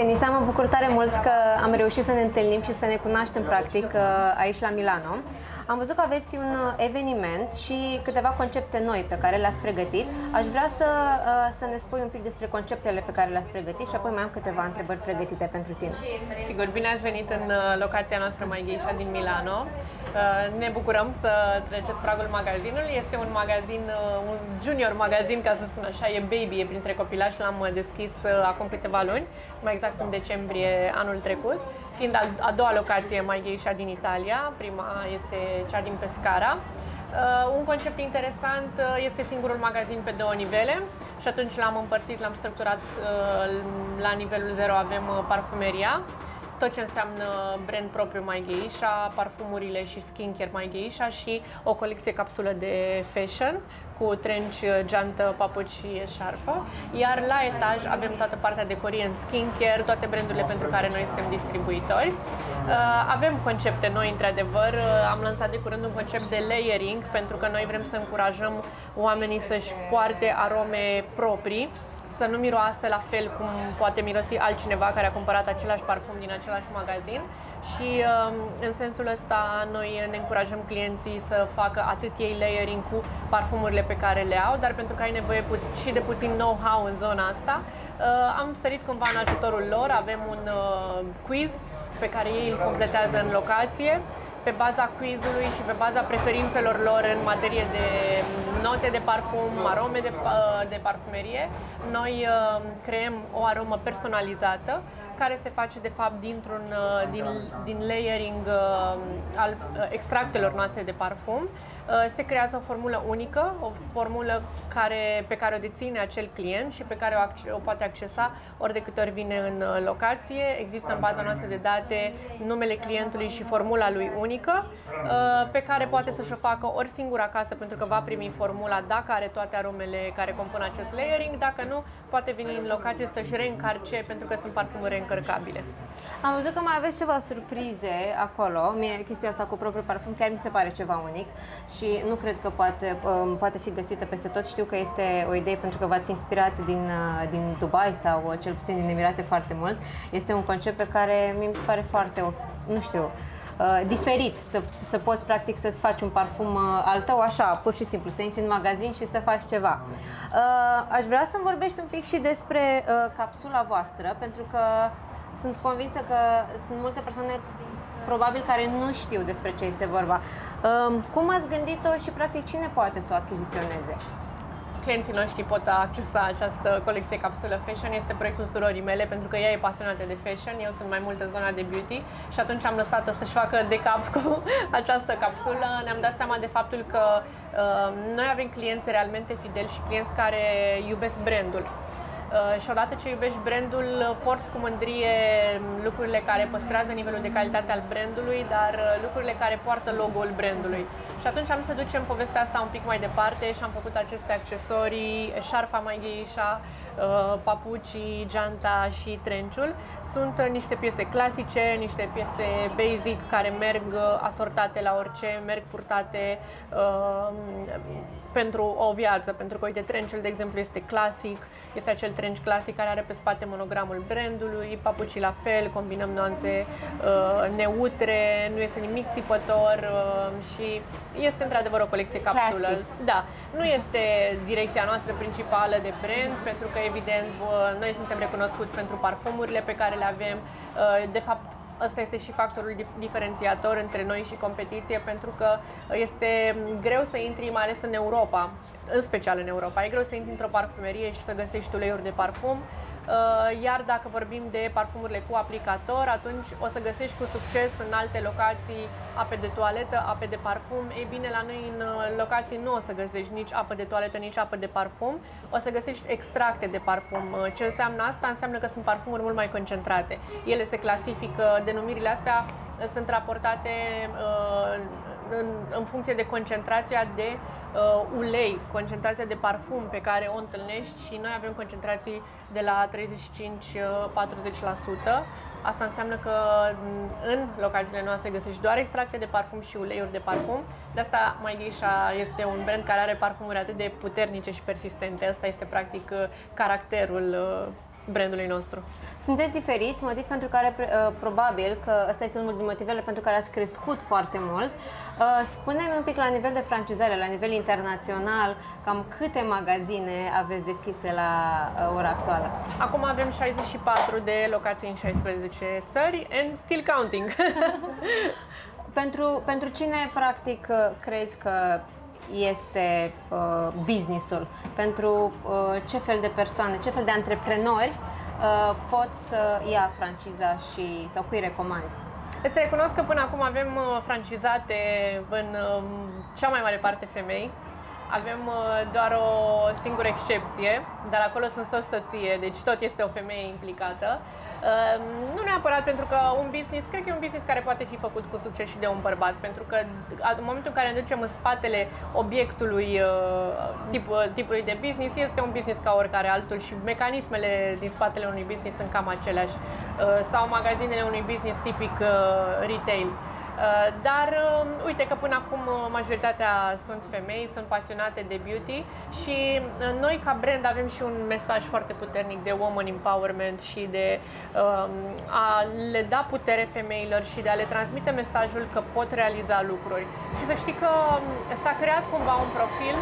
Denisa, mă bucur tare mult că am reușit să ne întâlnim și să ne cunoaștem practic uh, aici la Milano. Am văzut că aveți un uh, eveniment și câteva concepte noi pe care le-ați pregătit. Aș vrea să, uh, să ne spui un pic despre conceptele pe care le-ați pregătit și apoi mai am câteva întrebări pregătite pentru tine. Sigur, bine ați venit în locația noastră mai Geisha din Milano. Ne bucurăm să treceți pragul magazinului. Este un magazin, un junior magazin, ca să spun așa, e baby, e printre copilași, l-am deschis acum câteva luni, mai exact în decembrie anul trecut fiind a doua locație mai Geisha din Italia, prima este cea din Pescara. Uh, un concept interesant uh, este singurul magazin pe două nivele și atunci l-am împărțit, l-am structurat uh, la nivelul 0 avem uh, parfumeria, tot ce înseamnă brand propriu My Geisha, parfumurile și skincare My Geisha și o colecție capsulă de fashion cu trench, geantă, papuci și eșarfă. Iar la etaj avem toată partea de Korean skincare, toate brandurile pentru care noi suntem distribuitori. Uh, avem concepte noi, într-adevăr. Uh, am lansat de curând un concept de layering pentru că noi vrem să încurajăm oamenii să-și poarte arome proprii să nu miroase la fel cum poate mirosi altcineva care a cumpărat același parfum din același magazin. Și um, în sensul ăsta noi ne încurajăm clienții să facă atât ei layering cu parfumurile pe care le au, dar pentru că ai nevoie și de puțin know-how în zona asta, uh, am sărit cumva în ajutorul lor, avem un uh, quiz pe care ei îl completează în locație pe baza quizului și pe baza preferințelor lor în materie de note de parfum, arome de, uh, de parfumerie, noi uh, creăm o aromă personalizată care se face de fapt dintr-un, uh, din, din layering al extractelor noastre de parfum. Uh, se creează o formulă unică, o formulă care, pe care o deține acel client și pe care o, o poate accesa ori de câte ori vine în uh, locație. Există în baza noastră de date numele clientului și formula lui unică, uh, pe care poate să-și o facă ori singur acasă, pentru că va primi formula dacă are toate aromele care compun acest layering, dacă nu, poate veni în locație să-și reîncarce, pentru că sunt parfumuri reîncărcabile. Am văzut că mai aveți ceva surprize acolo. Mie chestia asta cu propriul parfum chiar mi se pare ceva unic și nu cred că poate, um, poate fi găsită peste tot. Știu că este o idee pentru că v-ați inspirat din, uh, din Dubai sau uh, cel puțin din Emirate foarte mult. Este un concept pe care mi se pare foarte, nu știu, Uh, diferit, să, să poți practic să-ți faci un parfum uh, al tău așa, pur și simplu, să intri în magazin și să faci ceva. Uh, aș vrea să-mi vorbești un pic și despre uh, capsula voastră, pentru că sunt convinsă că sunt multe persoane probabil care nu știu despre ce este vorba. Um, cum ați gândit-o și practic cine poate să o achiziționeze? clienții noștri pot accesa această colecție capsulă fashion. Este proiectul surorii mele pentru că ea e pasionată de fashion, eu sunt mai mult în zona de beauty și atunci am lăsat-o să-și facă de cap cu această capsulă. Ne-am dat seama de faptul că uh, noi avem clienți realmente fideli și clienți care iubesc brandul. Uh, și odată ce iubești brandul, porți cu mândrie lucrurile care păstrează nivelul de calitate al brandului, dar uh, lucrurile care poartă logo-ul brandului. Și atunci am să ducem povestea asta un pic mai departe și am făcut aceste accesorii, șarfa mai gheisha, uh, papucii, geanta și trenciul. Sunt niște piese clasice, niște piese basic care merg asortate la orice, merg purtate uh, pentru o viață, pentru că, uite, trenciul, de exemplu, este clasic, este acel trench clasic care are pe spate monogramul brandului, papucii la fel, combinăm nuanțe uh, neutre, nu este nimic țipător uh, și este într-adevăr o colecție capsulă. Classic. Da, nu este direcția noastră principală de brand, pentru că, evident, uh, noi suntem recunoscuți pentru parfumurile pe care le avem. Uh, de fapt, Ăsta este și factorul diferențiator între noi și competiție, pentru că este greu să intri, mai ales în Europa, în special în Europa. E greu să intri într-o parfumerie și să găsești uleiuri de parfum Uh, iar dacă vorbim de parfumurile cu aplicator, atunci o să găsești cu succes în alte locații ape de toaletă, ape de parfum. Ei bine, la noi în uh, locații nu o să găsești nici apă de toaletă, nici apă de parfum. O să găsești extracte de parfum. Uh, ce înseamnă asta? Înseamnă că sunt parfumuri mult mai concentrate. Ele se clasifică, denumirile astea sunt raportate în, în funcție de concentrația de uh, ulei, concentrația de parfum pe care o întâlnești și noi avem concentrații de la 35-40%. Asta înseamnă că în locațiile noastre găsești doar extracte de parfum și uleiuri de parfum. De asta My Geisha este un brand care are parfumuri atât de puternice și persistente. Asta este practic caracterul uh, brandului nostru. Sunteți diferiți, motiv pentru care uh, probabil că ăsta este unul din motivele pentru care ați crescut foarte mult. Uh, spune-mi un pic la nivel de francizare, la nivel internațional, cam câte magazine aveți deschise la uh, ora actuală? Acum avem 64 de locații în 16 țări and still counting. pentru, pentru cine practic crezi că este uh, businessul? Pentru uh, ce fel de persoane, ce fel de antreprenori uh, pot să ia franciza și sau cui recomanzi? Îți recunosc că până acum avem uh, francizate în um, cea mai mare parte femei. Avem uh, doar o singură excepție, dar acolo sunt soț soție, deci tot este o femeie implicată. Ehm, nu neapărat pentru că un business, cred că e un business care poate fi făcut cu succes și de un bărbat, pentru că în momentul în care ne ducem în spatele obiectului uh, tip, uh, tipului de business, este un business ca oricare altul și mecanismele din spatele unui business sunt cam aceleași. Uh, sau magazinele unui business tipic retail. Uh, dar um, uite că până acum uh, majoritatea sunt femei, sunt pasionate de beauty și uh, noi ca brand avem și un mesaj foarte puternic de woman empowerment și de um, a le da putere femeilor și de a le transmite mesajul că pot realiza lucruri. Și să știi că um, s-a creat cumva un profil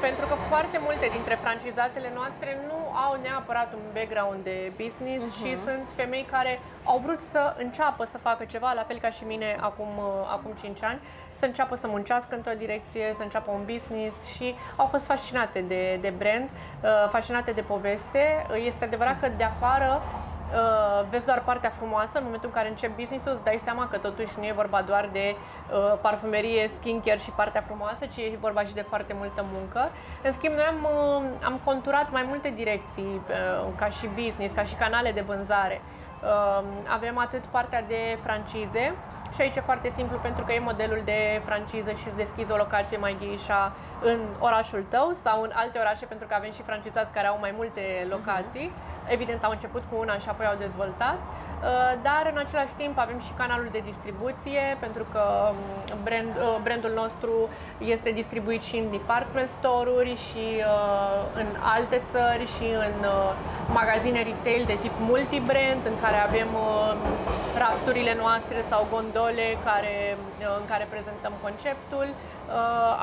pentru că foarte multe dintre francizatele noastre nu au neapărat un background de business uh-huh. și sunt femei care au vrut să înceapă să facă ceva, la fel ca și mine acum, uh, acum 5 ani, să înceapă să muncească într-o direcție, să înceapă un business și au fost fascinate de, de brand, uh, fascinate de poveste. Este adevărat că de afară uh, vezi doar partea frumoasă, în momentul în care începi business-ul îți dai seama că totuși nu e vorba doar de uh, parfumerie, skincare și partea frumoasă, ci e vorba și de foarte multă muncă. În schimb, noi am, uh, am conturat mai multe direcții uh, ca și business, ca și canale de vânzare. Uh, avem atât partea de francize, și aici e foarte simplu pentru că e modelul de franciză și îți deschizi o locație mai ghișa în orașul tău sau în alte orașe pentru că avem și francizați care au mai multe locații. Evident au început cu una și apoi au dezvoltat. Uh, dar în același timp avem și canalul de distribuție pentru că um, brand, uh, brandul nostru este distribuit și în department store-uri și uh, în alte țări și în magazine retail de tip multibrand în care avem rafturile noastre sau gondole care, în care prezentăm conceptul.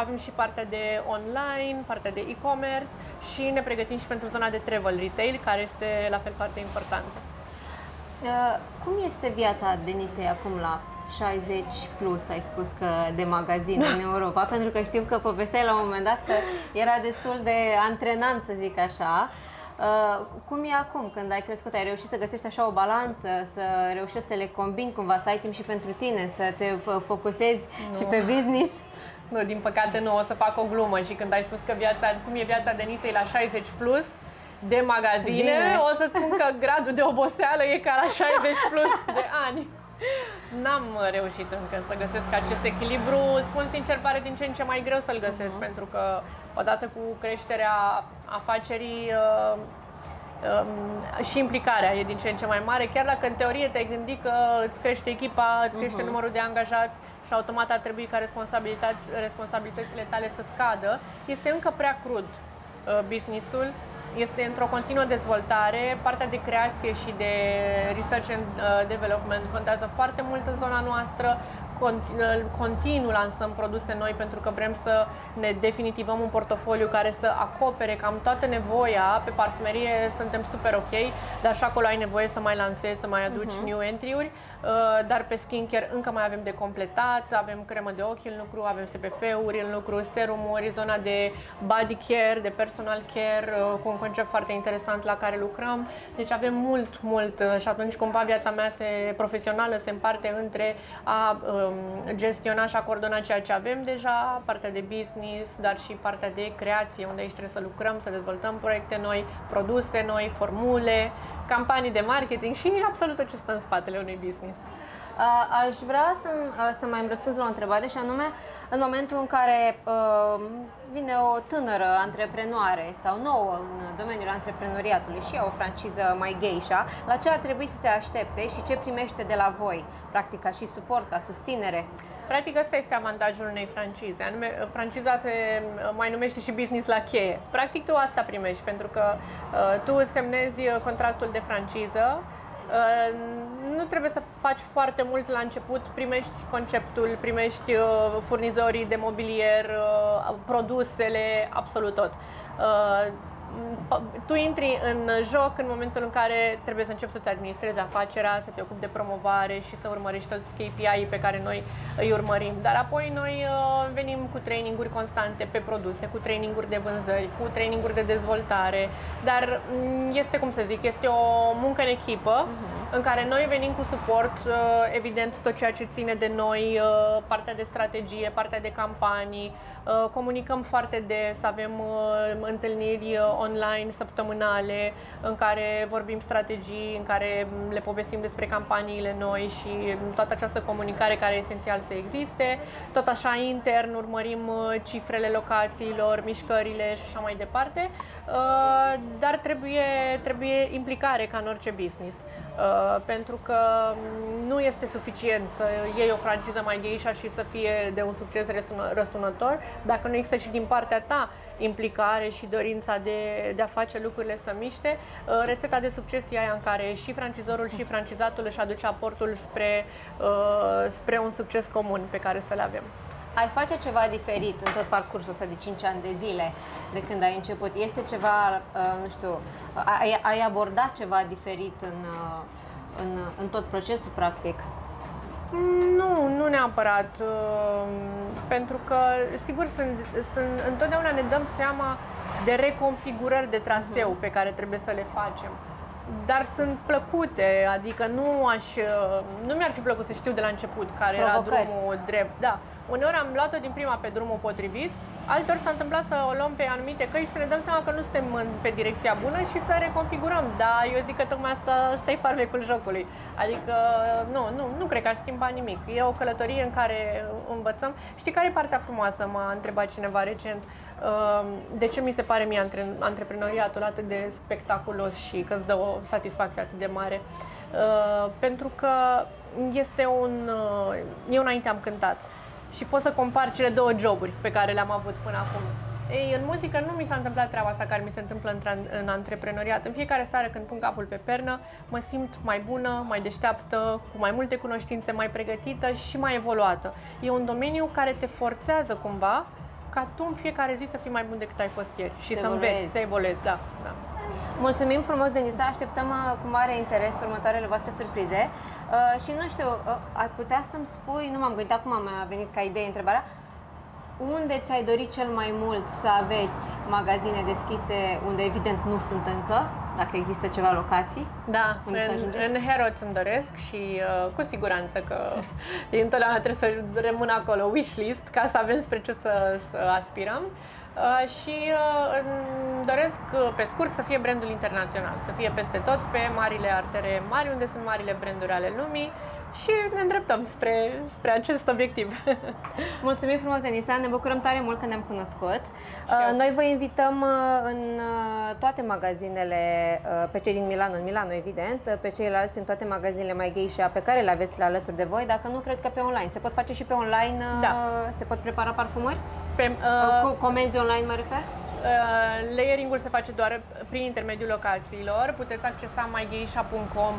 Avem și partea de online, partea de e-commerce și ne pregătim și pentru zona de travel retail, care este la fel foarte importantă. Uh, cum este viața Denisei acum la 60 plus, ai spus că de magazin în Europa, pentru că știu că povesteai la un moment dat că era destul de antrenant, să zic așa. Uh, cum e acum, când ai crescut, ai reușit să găsești așa o balanță, să reușești să le combini cumva, să ai timp și pentru tine, să te focusezi nu. și pe business? Nu, din păcate nu, o să fac o glumă și când ai spus că viața, cum e viața Denisei la 60 plus, de magazine, Zine. o să spun că gradul de oboseală e ca la 60 plus de ani. N-am reușit încă să găsesc acest echilibru. Spun sincer, pare din ce în ce mai greu să-l găsesc, uh-huh. pentru că odată cu creșterea afacerii uh, um, și implicarea e din ce în ce mai mare, chiar dacă în teorie te-ai gândit că îți crește echipa, îți crește uh-huh. numărul de angajați și automat ar trebui ca responsabilitățile tale să scadă, este încă prea crud uh, businessul este într-o continuă dezvoltare. Partea de creație și de research and uh, development contează foarte mult în zona noastră continuu lansăm produse noi pentru că vrem să ne definitivăm un portofoliu care să acopere cam toată nevoia. Pe parfumerie suntem super ok, dar și acolo ai nevoie să mai lansezi, să mai aduci uh-huh. new entry-uri. Uh, dar pe skincare încă mai avem de completat, avem cremă de ochi în lucru, avem SPF-uri în lucru, serumuri, zona de body care, de personal care, uh, cu un concept foarte interesant la care lucrăm. Deci avem mult, mult uh, și atunci cumva viața mea se profesională se împarte între a um, gestiona și a coordona ceea ce avem deja, partea de business, dar și partea de creație, unde aici trebuie să lucrăm, să dezvoltăm proiecte noi, produse noi, formule, campanii de marketing și absolut tot ce stă în spatele unui business. Uh, aș vrea să, uh, să mai îmi răspuns la o întrebare și anume, în momentul în care uh, vine o tânără antreprenoare sau nouă în domeniul antreprenoriatului și ia o franciză mai geisha, la ce ar trebui să se aștepte și ce primește de la voi, practic ca și suport, ca susținere? Practic ăsta este avantajul unei francize. Anume, franciza se mai numește și business la cheie. Practic tu asta primești pentru că uh, tu semnezi contractul de franciză, uh, nu trebuie să faci foarte mult la început, primești conceptul, primești uh, furnizorii de mobilier, uh, produsele, absolut tot. Uh, tu intri în joc în momentul în care trebuie să începi să-ți administrezi afacerea, să te ocupi de promovare și să urmărești toți KPI pe care noi îi urmărim. Dar apoi noi uh, venim cu traininguri constante pe produse, cu traininguri de vânzări, cu traininguri de dezvoltare, dar mm, este, cum să zic, este o muncă în echipă uh-huh. în care noi venim cu suport, uh, evident, tot ceea ce ține de noi, uh, partea de strategie, partea de campanii, comunicăm foarte des, avem întâlniri online săptămânale în care vorbim strategii, în care le povestim despre campaniile noi și toată această comunicare care e esențial să existe. Tot așa intern urmărim uh, cifrele locațiilor, mișcările și așa mai departe, uh, dar trebuie, trebuie implicare ca în orice business. Uh, pentru că nu este suficient să iei o franciză mai geisha și să fie de un succes răsunător, dacă nu există și din partea ta implicare și dorința de, de a face lucrurile să miște. Uh, rețeta de succes e aia în care și francizorul și francizatul își aduce aportul spre, uh, spre un succes comun pe care să le avem. Ai face ceva diferit în tot parcursul ăsta de 5 ani de zile de când ai început? Este ceva, uh, nu știu, ai, ai abordat ceva diferit în, în, în tot procesul practic? Nu, nu neapărat. Uh, pentru că, sigur, sunt, sunt, întotdeauna ne dăm seama de reconfigurări de traseu mhm. pe care trebuie să le facem. Dar sunt plăcute, adică nu aș, uh, nu mi-ar fi plăcut să știu de la început care Provocări. era drumul drept. Da. Uneori am luat-o din prima pe drumul potrivit, altor s-a întâmplat să o luăm pe anumite căi și să ne dăm seama că nu suntem în, pe direcția bună și să reconfigurăm. Dar eu zic că tocmai asta, asta e farmecul jocului. Adică, nu, nu, nu cred că ar schimba nimic. E o călătorie în care învățăm. Știi care e partea frumoasă? M-a întrebat cineva recent. Uh, de ce mi se pare mie antre- antreprenoriatul atât de spectaculos și că îți dă o satisfacție atât de mare? Uh, pentru că este un... Uh, eu înainte am cântat și pot să compar cele două joburi pe care le-am avut până acum. Ei, în muzică nu mi s-a întâmplat treaba asta care mi se întâmplă în, în antreprenoriat. În fiecare seară când pun capul pe pernă, mă simt mai bună, mai deșteaptă, cu mai multe cunoștințe, mai pregătită și mai evoluată. E un domeniu care te forțează cumva ca tu în fiecare zi să fii mai bun decât ai fost ieri și să înveți, să evoluezi, da, da. Mulțumim frumos, Denisa, așteptăm uh, cu mare interes următoarele voastre surprize. Uh, și nu știu, uh, ai putea să-mi spui, nu m-am gândit acum, mi-a venit ca idee întrebarea, unde ți-ai dorit cel mai mult să aveți magazine deschise unde evident nu sunt încă, dacă există ceva locații? Da, unde în, în Herods îmi doresc și uh, cu siguranță că întotdeauna trebuie să rămână acolo wishlist ca să avem spre ce să, să aspirăm. Uh, și uh, îmi doresc uh, pe scurt să fie brandul internațional, să fie peste tot pe marile artere mari, unde sunt marile branduri ale lumii și ne îndreptăm spre, spre acest obiectiv. Mulțumim frumos, Denisa, ne bucurăm tare mult că ne-am cunoscut. Noi vă invităm în toate magazinele, pe cei din Milano, în Milano evident, pe ceilalți în toate magazinele mai gay și pe care le aveți la alături de voi, dacă nu, cred că pe online. Se pot face și pe online, da. se pot prepara parfumări? Pe, uh, Comenzi online mă refer? Uh, layering-ul se face doar prin intermediul locațiilor. Puteți accesa mygeisha.com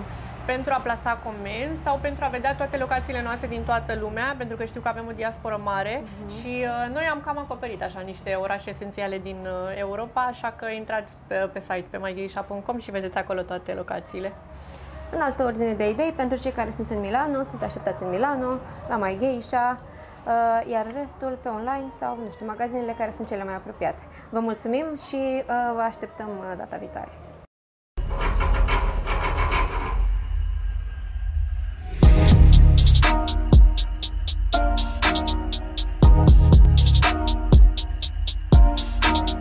pentru a plasa comenzi sau pentru a vedea toate locațiile noastre din toată lumea, pentru că știu că avem o diasporă mare uh-huh. și uh, noi am cam acoperit așa niște orașe esențiale din uh, Europa, așa că intrați pe, pe site pe mygeisha.com și vedeți acolo toate locațiile. În altă ordine de idei, pentru cei care sunt în Milano, sunt așteptați în Milano, la MyGeisha, Uh, iar restul pe online sau, nu știu, magazinele care sunt cele mai apropiate. Vă mulțumim și uh, vă așteptăm uh, data viitoare.